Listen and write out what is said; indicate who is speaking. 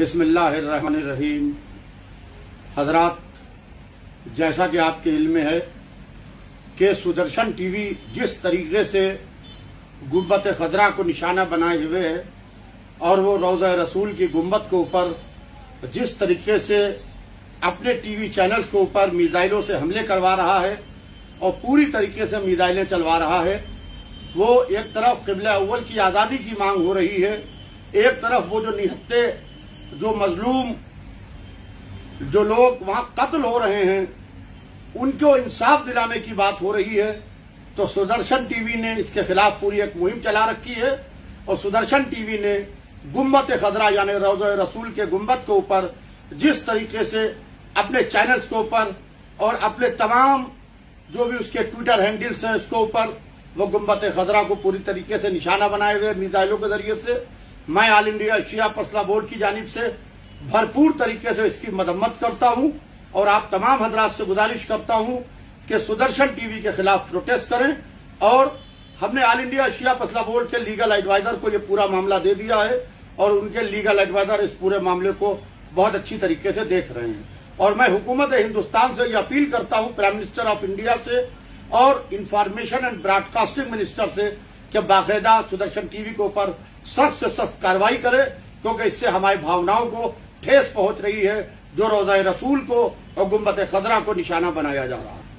Speaker 1: بسم اللہ الرحمن الرحیم۔ حضرات، جیسا کہ آپ کے علم میں ہے کہ سدرشن ٹی وی جس طریقے سے گنبت خزرہ کو نشانہ بنائے ہوئے ہے اور وہ روزہ رسول کی گنبت کے اوپر جس طریقے سے اپنے ٹی وی چینلز کے اوپر میزائلوں سے حملے کروا رہا ہے اور پوری طریقے سے میزائلیں چلوا رہا ہے، وہ ایک طرف قبل اول کی آزادی کی مانگ ہو رہی ہے، ایک طرف وہ جو نہتے جو مظلوم، جو لوگ وہاں قتل ہو رہے ہیں، ان کو انصاف دلانے کی بات ہو رہی ہے، تو سدرشن ٹی وی نے اس کے خلاف پوری ایک مہم چلا رکھی ہے اور سدرشن ٹی وی نے گمبت خزرہ یعنی روز رسول کے گمبت کے اوپر جس طریقے سے اپنے چینلز کے اوپر اور اپنے تمام جو بھی اس کے ٹویٹر ہینڈلز ہیں اس کے اوپر وہ گمبت خزرہ کو پوری طریقے سے نشانہ بنائے ہوئے میزائلوں کے ذریعے سے میں آل انڈیا شیعہ پسلا بورڈ کی جانب سے بھرپور طریقے سے اس کی مدمت کرتا ہوں اور آپ تمام حضرات سے گزارش کرتا ہوں کہ سدرشن ٹی وی کے خلاف پروٹیسٹ کریں اور ہم نے آل انڈیا شیعہ پسلا بورڈ کے لیگل ایڈوائزر کو یہ پورا معاملہ دے دیا ہے اور ان کے لیگل ایڈوائزر اس پورے معاملے کو بہت اچھی طریقے سے دیکھ رہے ہیں اور میں حکومت ہندوستان سے یہ اپیل کرتا ہوں پرائم منسٹر آف انڈیا سے اور information and broadcasting minister سے کہ باقاعدہ سدرشن ٹی وی کے اوپر سخت سے سخت کاروائی کرے، کیونکہ اس سے ہماری بھاوناؤں کو ٹھیس پہنچ رہی ہے، جو روزہ رسول کو اور گمبت خزرہ کو نشانہ بنایا جا رہا ہے۔